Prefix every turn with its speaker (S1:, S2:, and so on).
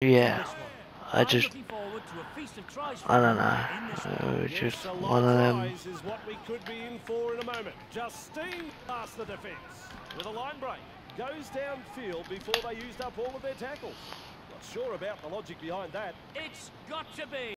S1: Yeah, I just, I don't know. It
S2: uh,
S1: just one of them.
S2: Just is what we could be in for in a moment. Past the defence with a line break. Goes downfield before they used up all of their tackles. Not sure about the logic behind that.
S3: It's got to be.